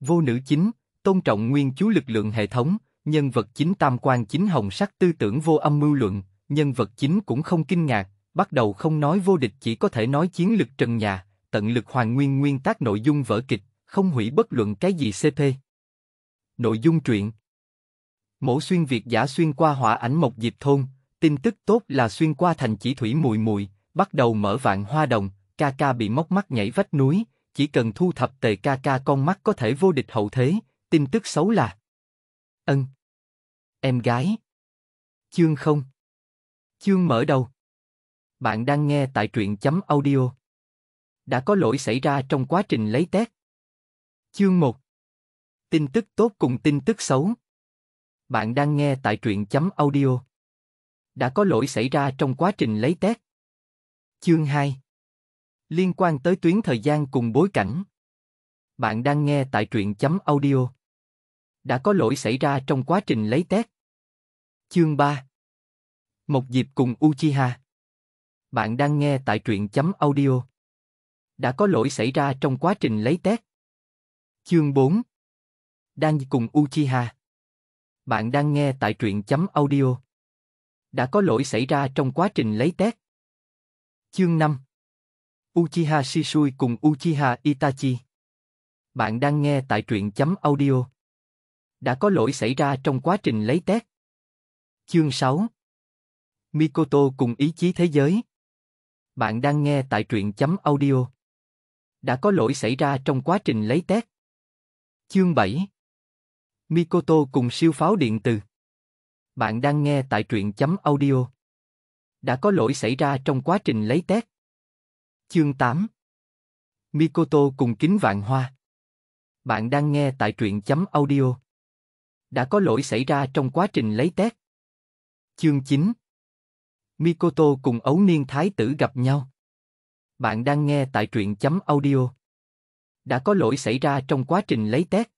Vô nữ chính, tôn trọng nguyên chú lực lượng hệ thống, nhân vật chính tam quan chính hồng sắc tư tưởng vô âm mưu luận, nhân vật chính cũng không kinh ngạc, bắt đầu không nói vô địch chỉ có thể nói chiến lực trần nhà, tận lực hoàn nguyên nguyên tác nội dung vở kịch, không hủy bất luận cái gì CP. Nội dung truyện Mổ xuyên Việt giả xuyên qua hỏa ảnh mộc diệp thôn, tin tức tốt là xuyên qua thành chỉ thủy mùi mùi, bắt đầu mở vạn hoa đồng, ca ca bị móc mắt nhảy vách núi, chỉ cần thu thập tề ca ca con mắt có thể vô địch hậu thế, tin tức xấu là Ân. Em gái. Chương không. Chương mở đầu. Bạn đang nghe tại truyện chấm audio. Đã có lỗi xảy ra trong quá trình lấy test Chương 1 Tin tức tốt cùng tin tức xấu. Bạn đang nghe tại truyện chấm audio. Đã có lỗi xảy ra trong quá trình lấy test Chương 2 Liên quan tới tuyến thời gian cùng bối cảnh. Bạn đang nghe tại truyện chấm audio. Đã có lỗi xảy ra trong quá trình lấy test. Chương 3 Một dịp cùng Uchiha. Bạn đang nghe tại truyện chấm audio. Đã có lỗi xảy ra trong quá trình lấy test. Chương 4 Đang cùng Uchiha. Bạn đang nghe tại truyện chấm audio. Đã có lỗi xảy ra trong quá trình lấy test. Chương 5 Uchiha Shisui cùng Uchiha Itachi. Bạn đang nghe tại truyện chấm audio. Đã có lỗi xảy ra trong quá trình lấy test. Chương 6 Mikoto cùng ý chí thế giới. Bạn đang nghe tại truyện chấm audio. Đã có lỗi xảy ra trong quá trình lấy test. Chương 7 Mikoto cùng siêu pháo điện từ. Bạn đang nghe tại truyện chấm audio. Đã có lỗi xảy ra trong quá trình lấy test. Chương 8 Mikoto cùng kính vạn hoa. Bạn đang nghe tại truyện chấm audio. Đã có lỗi xảy ra trong quá trình lấy test. Chương 9 Mikoto cùng ấu niên thái tử gặp nhau. Bạn đang nghe tại truyện chấm audio. Đã có lỗi xảy ra trong quá trình lấy test.